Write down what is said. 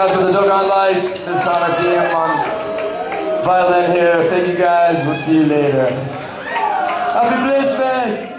guys for the Dogon Lights. This time I DM on violin here. Thank you guys. We'll see you later. Happy Bliss Fest!